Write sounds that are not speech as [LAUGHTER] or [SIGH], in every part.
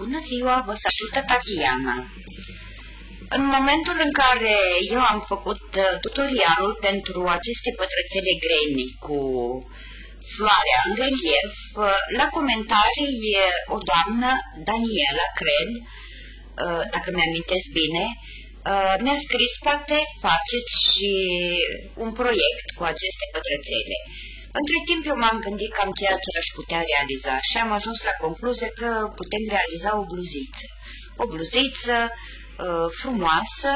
Bună ziua, vă salută Tatiana. În momentul în care eu am făcut uh, tutorialul pentru aceste pătrățele grene cu floarea în relief, uh, la comentarii o doamnă, Daniela, cred, uh, dacă mi-amintesc bine, ne-a scris, poate faceți și un proiect cu aceste pătrățele. Între timp eu m-am gândit cam ceea ce aș putea realiza și am ajuns la concluzie că putem realiza o bluziță. O bluziță uh, frumoasă,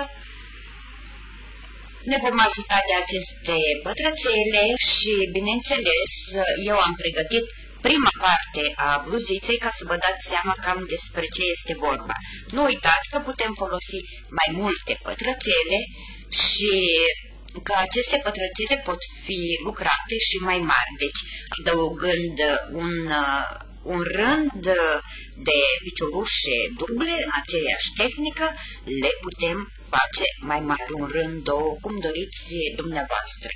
ne vom ajuta de aceste pătrățele și, bineînțeles, eu am pregătit prima parte a bluziței ca să vă dați seama cam despre ce este vorba. Nu uitați că putem folosi mai multe pătrățele și că aceste pătrățele pot fi lucrate și mai mari, deci adăugând un, uh, un rând de piciorușe duble, aceeași tehnică, le putem face mai mari, un rând, două, cum doriți dumneavoastră.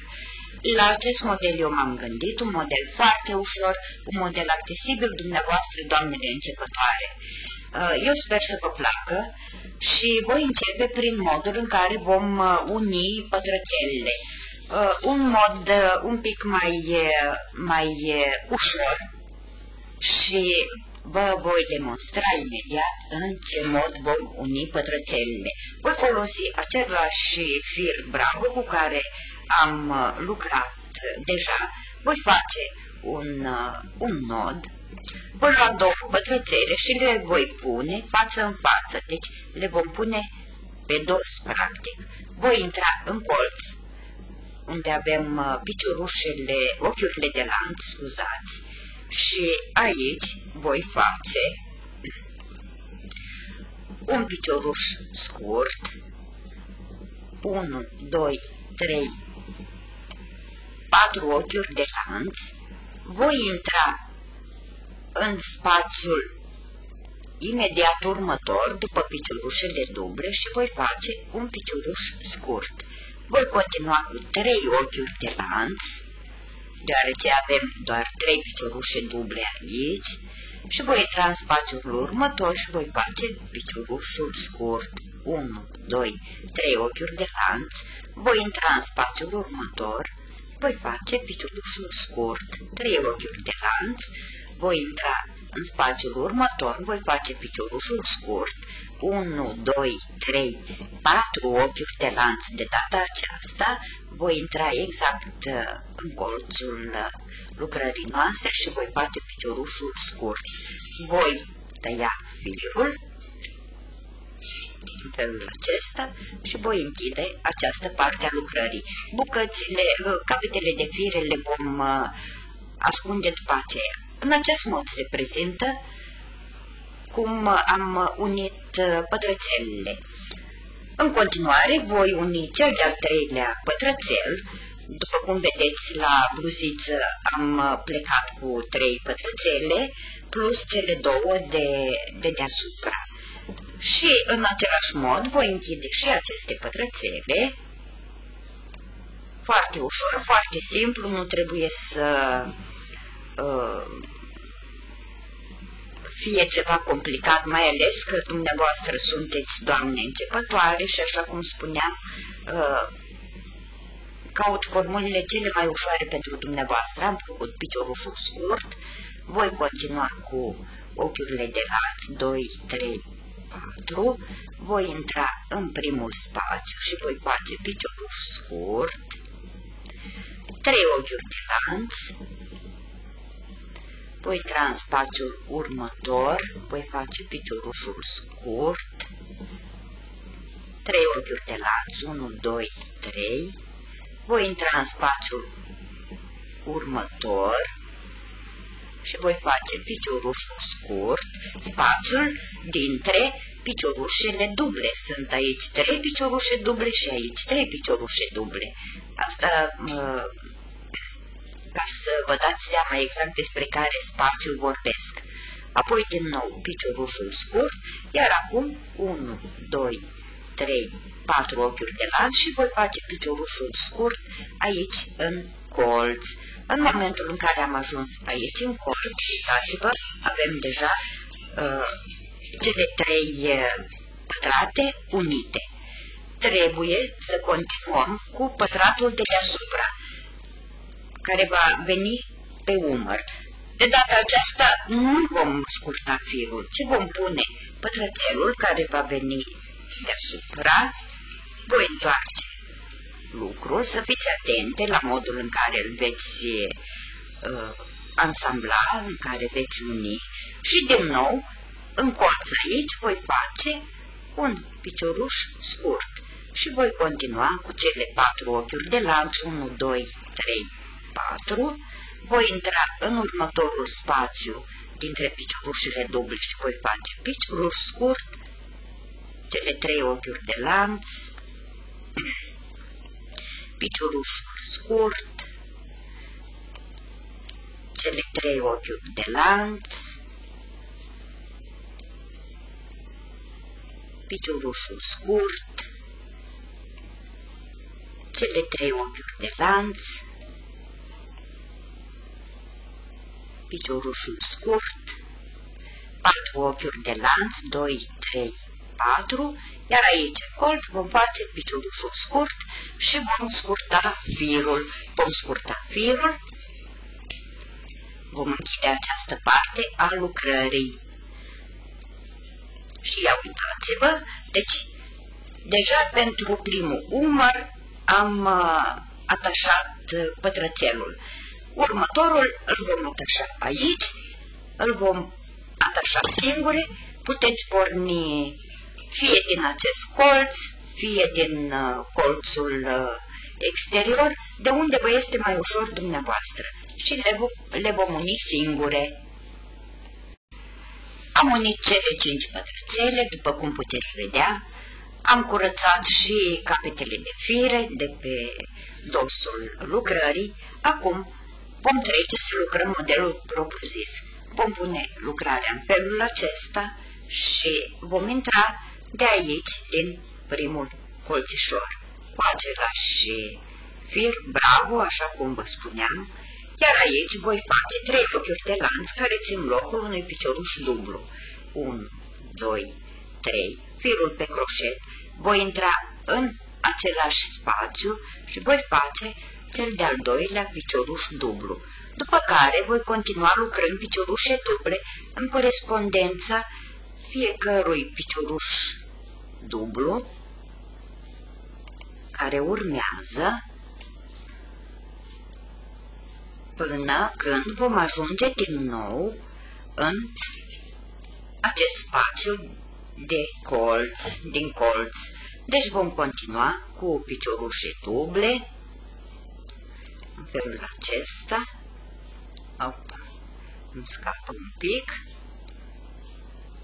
La acest model eu m-am gândit, un model foarte ușor, un model accesibil dumneavoastră, doamnele începătoare. Uh, eu sper să vă placă și voi începe prin modul în care vom uh, uni pătrățelele. Uh, un mod un pic mai, mai ușor și vă voi demonstra imediat în ce mod vom uni pătrățelele. Voi folosi același fir bravo cu care am lucrat deja. Voi face un, un nod voi lua două pătrățele și le voi pune față în față, deci le vom pune pe dos, practic. Voi intra în colț, unde avem uh, piciorușele, ochiurile de lanț, scuzați, și aici voi face un picioruș scurt, 1, 2, 3, 4 ochiuri de lanț, voi intra în spațiul imediat următor, după piciorușele duble și voi face un picioruș scurt. Voi continua cu trei ochiuri de lanț, deoarece avem doar trei piciorușe duble aici, și voi intra în spațiul următor și voi face piciorușul scurt. 1, 2, 3 ochiuri de lanț, voi intra în spațiul următor, voi face piciorușul scurt, 3 ochiuri de lanț, voi intra în spațiul următor, voi face piciorușul scurt, 1, 2, 3, 4 ochiuri de lanț. De data aceasta voi intra exact uh, în colțul uh, lucrării noastre și voi face piciorușul scurt. Voi tăia firul în felul acesta și voi închide această parte a lucrării. Bucățile, uh, capetele de fire le vom ascunde după aceea. În acest mod se prezintă cum am unit uh, pătrățelele. În continuare voi uni cel de-al treilea pătrățel. După cum vedeți la bluziță am uh, plecat cu trei pătrățele plus cele două de, de deasupra. Și în același mod voi închide și aceste pătrățele. Foarte ușor, foarte simplu, nu trebuie să uh, fie ceva complicat, mai ales că dumneavoastră sunteți doamne începătoare și așa cum spuneam, uh, caut formulele cele mai ușoare pentru dumneavoastră. Am făcut piciorușul scurt, voi continua cu ochiurile de lanț 2, 3, 4, voi intra în primul spațiu și voi face picioruș scurt, 3 ochiuri de lanț, voi intra în spațiul următor, voi face piciorușul scurt, 3 ochiuri de lanț, 1, 2, 3, voi intra în spațiul următor și voi face piciorușul scurt, spațiul dintre piciorușele duble. Sunt aici 3 piciorușe duble și aici 3 piciorușe duble. Asta ca să vă dați seama exact despre care spațiu vorbesc. Apoi din nou piciorușul scurt, iar acum 1, 2, 3, 4 ochiuri de lanț și voi face piciorușul scurt aici în colț. În momentul în care am ajuns aici în colț, uitați-vă, avem deja uh, cele trei pătrate unite. Trebuie să continuăm cu pătratul de deasupra, care va veni pe umăr. De data aceasta nu vom scurta firul, ci vom pune pătrățelul care va veni deasupra, voi întoarce lucrul, să fiți atente la modul în care îl veți uh, ansambla, în care veți uni. Și din nou în colț aici voi face un picioruș scurt și voi continua cu cele patru ochiuri de lanț, 1, 2, 3, 4. Voi intra în următorul spațiu dintre piciorușele duble și voi face picioruș scurt, cele trei ochiuri de lanț, [CLEARS THROAT] picioruș scurt, cele trei ochiuri de lanț, piciorușul scurt, cele trei ochiuri de lanț, piciorușul scurt, patru ochiuri de lanț, 2, 3, 4, iar aici în colț vom face piciorușul scurt și vom scurta firul. Vom scurta firul, vom închide această parte a lucrării. Și ia uitați-vă, deci deja pentru primul umăr am uh, atașat uh, pătrățelul. Următorul îl vom atașa aici, îl vom atașa singure, puteți porni fie din acest colț, fie din uh, colțul uh, exterior, de unde vă este mai ușor dumneavoastră și le, le vom uni singure. Am unit cele cinci pătrățele, după cum puteți vedea, am curățat și capetele de fire de pe dosul lucrării. Acum vom trece să lucrăm modelul propriu-zis. Vom pune lucrarea în felul acesta și vom intra de aici, din primul colțișor, cu același fir, bravo, așa cum vă spuneam, iar aici voi face trei ochiuri de lanț care țin locul unui picioruș dublu. 1, 2, 3, firul pe croșet, voi intra în același spațiu și voi face cel de-al doilea picioruș dublu, după care voi continua lucrând piciorușe duble în corespondența fiecărui picioruș dublu care urmează până când vom ajunge din nou în acest spațiu de colț, din colț. Deci vom continua cu piciorușe duble, în felul acesta. Op, îmi scapă un pic.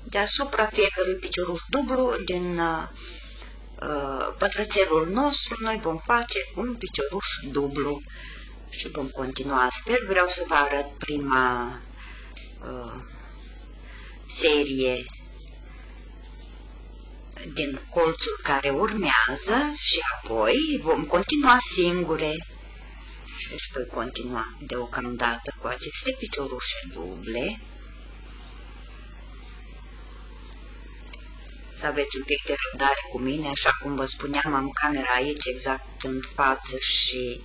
Deasupra fiecărui picioruș dublu din uh, pătrățelul nostru, noi vom face un picioruș dublu și vom continua astfel. Vreau să vă arăt prima uh, serie din colțul care urmează și apoi vom continua singure. Deci voi continua deocamdată cu aceste piciorușe duble. Să aveți un pic de răbdare cu mine, așa cum vă spuneam, am camera aici exact în față și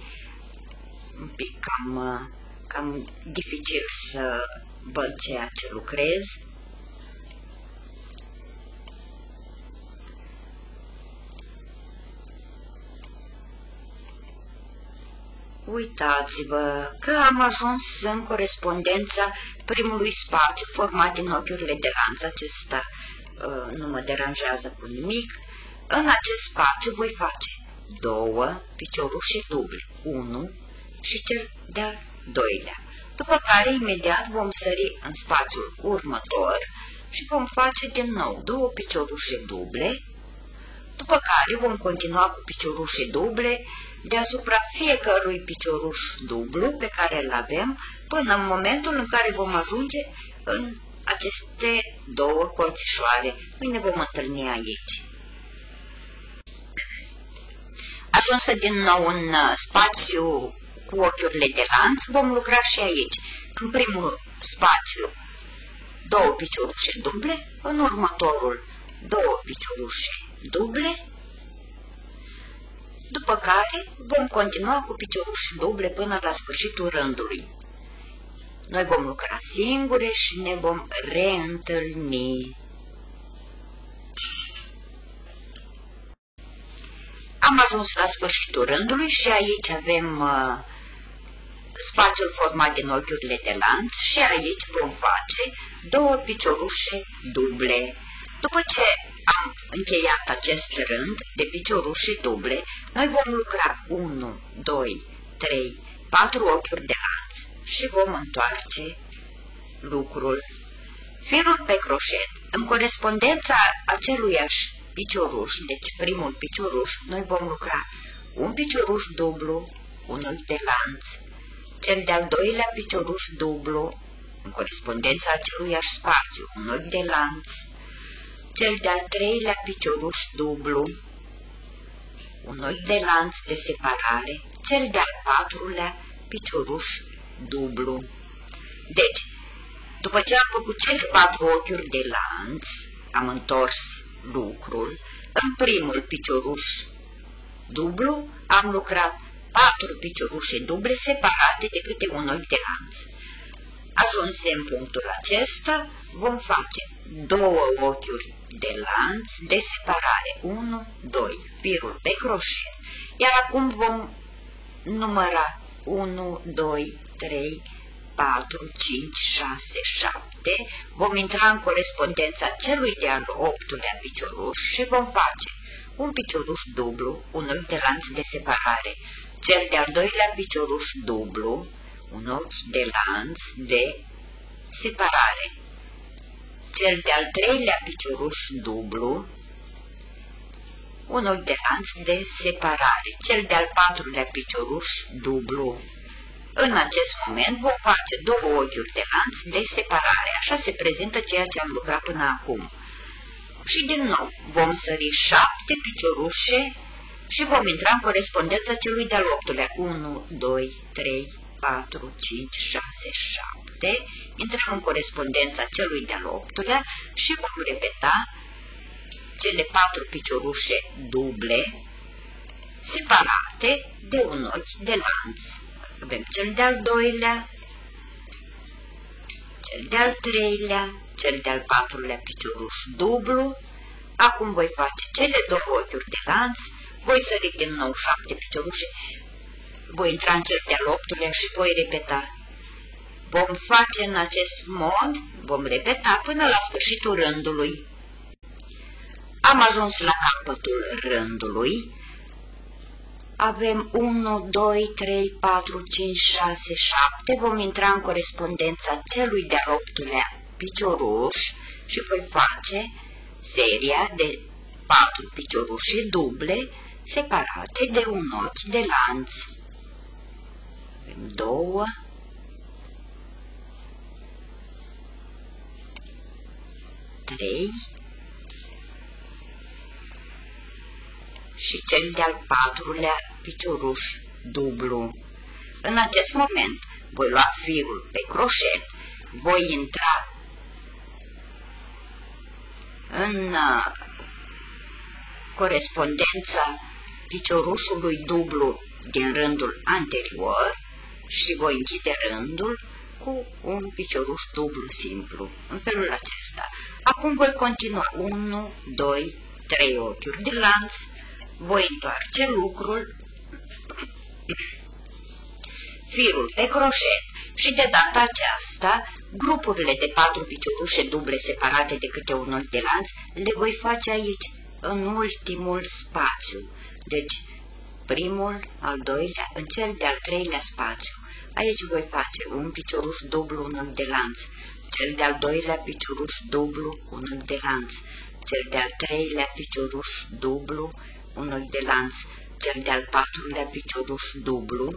un pic cam, cam dificil să văd ceea ce lucrez. Uitați-vă că am ajuns în corespondența primului spațiu format din ochiurile de lanț. Acesta uh, nu mă deranjează cu nimic. În acest spațiu voi face două piciorușe duble, unu și cel de-al doilea, după care imediat vom sări în spațiul următor și vom face din nou două piciorușe duble, după care vom continua cu piciorușe duble deasupra fiecărui picioruș dublu pe care îl avem până în momentul în care vom ajunge în aceste două colțișoare. Noi ne vom întâlni aici. Ajunsă din nou în uh, spațiu cu ochiurile de lanț, vom lucra și aici. În primul spațiu, două piciorușe duble, în următorul două piciorușe duble, după care vom continua cu picioruși duble până la sfârșitul rândului. Noi vom lucra singure și ne vom reîntâlni. Am ajuns la sfârșitul rândului și aici avem uh, spațiul format din ochiurile de lanț și aici vom face două piciorușe duble. După ce am încheiat acest rând de piciorușe duble, noi vom lucra 1, 2, 3, 4 ochiuri de lanț și vom întoarce lucrul. Firul pe croșet, în corespondența aceluiași picioruș, deci primul picioruș, noi vom lucra un picioruș dublu, unul de lanț, cel de-al doilea picioruș dublu, în corespondența aceluiași spațiu, un ochi de lanț, cel de-al treilea picioruș dublu, un ochi de lanț de separare, cel de-al patrulea picioruș dublu. Deci, după ce am făcut cele patru ochiuri de lanț, am întors lucrul, în primul picioruș dublu am lucrat patru piciorușe duble separate de câte un ochi de lanț. Ajunse în punctul acesta, vom face două ochiuri de lanț de separare, 1, 2, firul pe croșet, iar acum vom număra 1, 2, 3, 4, 5, 6, 7, vom intra în corespondența celui de-al optulea picioruș și vom face un picioruș dublu, un ochi de lanț de separare, cel de-al doilea picioruș dublu, un ochi de lanț de separare, cel de-al treilea picioruș dublu, un ochi de lanț de separare, cel de-al patrulea picioruș dublu. În acest moment vom face două ochiuri de lanț de separare, așa se prezintă ceea ce am lucrat până acum. Și din nou vom sări șapte piciorușe și vom intra în corespondența celui de-al optulea. 1, 2, 3, 4, 5, 6, 7. Intrăm în corespondența celui de-al optulea și vom repeta cele patru piciorușe duble separate de un ochi de lanț. Avem cel de-al doilea, cel de-al treilea, cel de-al patrulea picioruș dublu. Acum voi face cele două ochiuri de lanț voi sări din nou șapte piciorușe, voi intra în cel de-al optulea și voi repeta. Vom face în acest mod, vom repeta până la sfârșitul rândului. Am ajuns la capătul rândului. Avem 1, 2, 3, 4, 5, 6, 7. Vom intra în corespondența celui de-al optulea picioruș și voi face seria de 4 piciorușe duble separate de un ochi de lanț. Avem două, trei și cel de-al patrulea picioruș dublu. În acest moment voi lua firul pe croșet, voi intra în uh, corespondența piciorușului dublu din rândul anterior și voi închide rândul cu un picioruș dublu simplu, în felul acesta. Acum voi continua 1, 2, 3 ochiuri de lanț, voi întoarce lucrul, [CLEARS THROAT] firul pe croșet și de data aceasta grupurile de patru piciorușe duble separate de câte un ochi de lanț le voi face aici, în ultimul spațiu, deci, primul, al doilea, în cel de-al treilea spațiu. Aici voi face un picioruș dublu, unul de lanț, cel de-al doilea picioruș dublu, unul de lanț, cel de-al treilea picioruș dublu, unul de lanț, cel de-al patrulea picioruș dublu.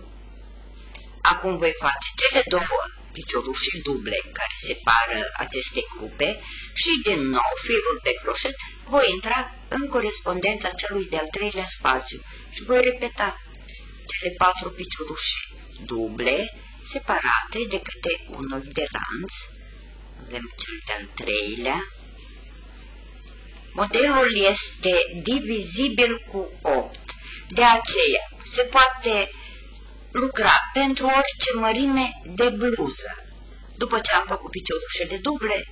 Acum voi face cele două piciorușe duble care separă aceste grupe și din nou firul pe croșet voi intra în corespondența celui de-al treilea spațiu și voi repeta cele patru piciorușe duble separate de câte un ochi de lanț. Avem cel de-al treilea. Modelul este divizibil cu 8. De aceea se poate lucra pentru orice mărime de bluză. După ce am făcut piciorușele duble,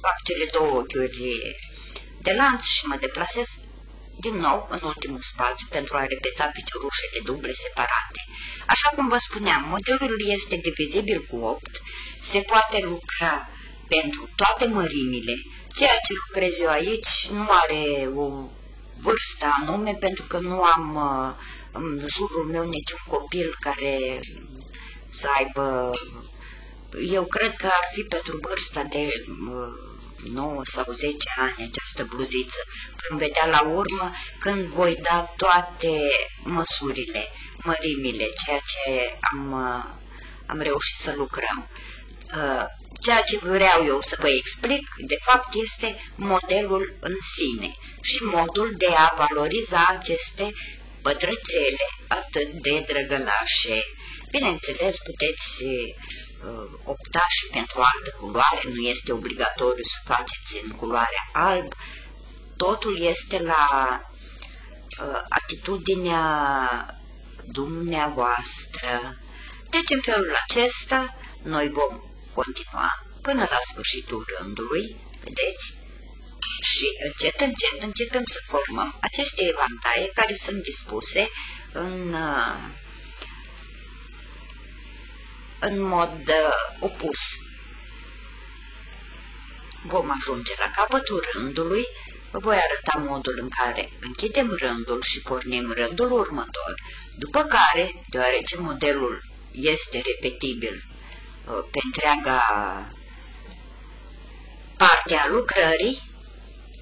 fac cele două ochiuri de lanț și mă deplasez din nou în ultimul spațiu pentru a repeta piciorușele duble separate. Așa cum vă spuneam, modelul este divizibil cu 8, se poate lucra pentru toate mărimile, ceea ce lucrez eu aici nu are o vârstă anume pentru că nu am uh, în jurul meu niciun copil care să aibă... Eu cred că ar fi pentru vârsta de uh, 9 sau 10 ani această bluziță. Vom vedea la urmă când voi da toate măsurile, mărimile, ceea ce am, am reușit să lucrăm. Uh, ceea ce vreau eu să vă explic, de fapt, este modelul în sine și modul de a valoriza aceste pătrățele atât de drăgălașe. Bineînțeles, puteți uh, opta și pentru altă culoare, nu este obligatoriu să faceți în culoarea alb, totul este la uh, atitudinea dumneavoastră. Deci în felul acesta noi vom continua până la sfârșitul rândului, vedeți? Și încet, încet începem să formăm aceste evantaie care sunt dispuse în uh, în mod uh, opus. Vom ajunge la capătul rândului, vă voi arăta modul în care închidem rândul și pornim rândul următor, după care, deoarece modelul este repetibil uh, pe întreaga parte a lucrării,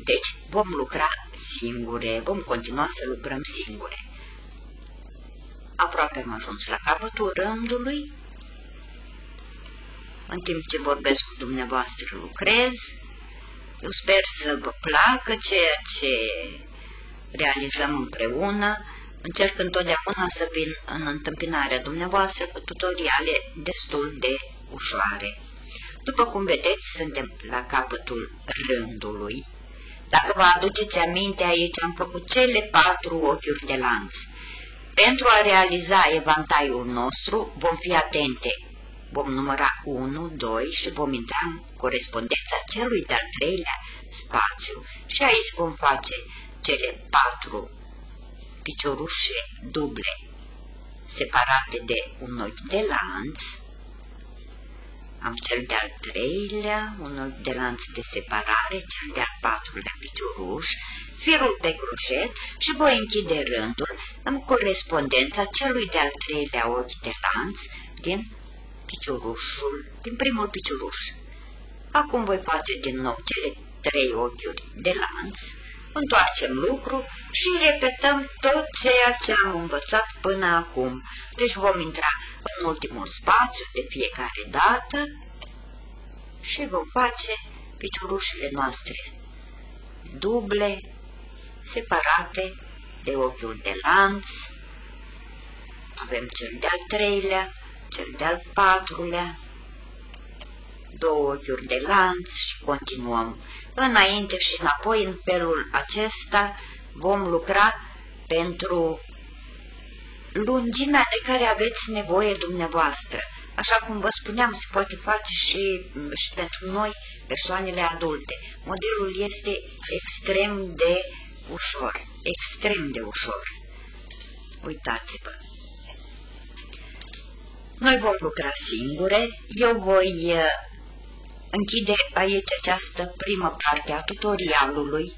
deci vom lucra singure, vom continua să lucrăm singure. Aproape am ajuns la capătul rândului, în timp ce vorbesc cu dumneavoastră lucrez. Eu sper să vă placă ceea ce realizăm împreună. Încerc întotdeauna să vin în întâmpinarea dumneavoastră cu tutoriale destul de ușoare. După cum vedeți, suntem la capătul rândului. Dacă vă aduceți aminte, aici am făcut cele patru ochiuri de lanț. Pentru a realiza evantaiul nostru, vom fi atente Vom număra 1, 2 și vom intra în corespondența celui de-al treilea spațiu și aici vom face cele patru piciorușe duble separate de un ochi de lanț. Am cel de-al treilea, un ochi de lanț de separare, cel de-al patrulea picioruș, firul pe croșet și voi închide rândul în corespondența celui de-al treilea ochi de lanț din piciorușul, din primul picioruș. Acum voi face din nou cele trei ochiuri de lanț, întoarcem lucru și repetăm tot ceea ce am învățat până acum. Deci vom intra în ultimul spațiu de fiecare dată și vom face piciorușile noastre duble, separate de ochiul de lanț. Avem cel de-al treilea, cel de-al patrulea, două ochiuri de lanț și continuăm. Înainte și înapoi, în felul acesta, vom lucra pentru lungimea de care aveți nevoie dumneavoastră. Așa cum vă spuneam, se poate face și, și pentru noi, persoanele adulte. Modelul este extrem de ușor, extrem de ușor. Uitați-vă! Noi vom lucra singure, eu voi uh, închide aici această primă parte a tutorialului.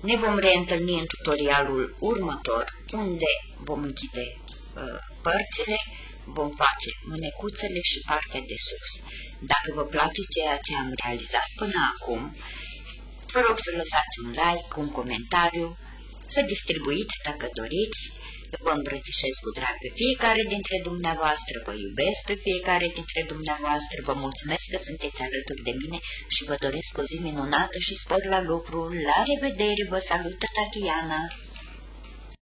Ne vom reîntâlni în tutorialul următor, unde vom închide uh, părțile, vom face mânecuțele și partea de sus. Dacă vă place ceea ce am realizat până acum, vă rog să lăsați un like, un comentariu, să distribuiți dacă doriți, vă îmbrățișez cu drag pe fiecare dintre dumneavoastră, vă iubesc pe fiecare dintre dumneavoastră, vă mulțumesc că sunteți alături de mine și vă doresc o zi minunată și spor la lucru. La revedere, vă salută Tatiana!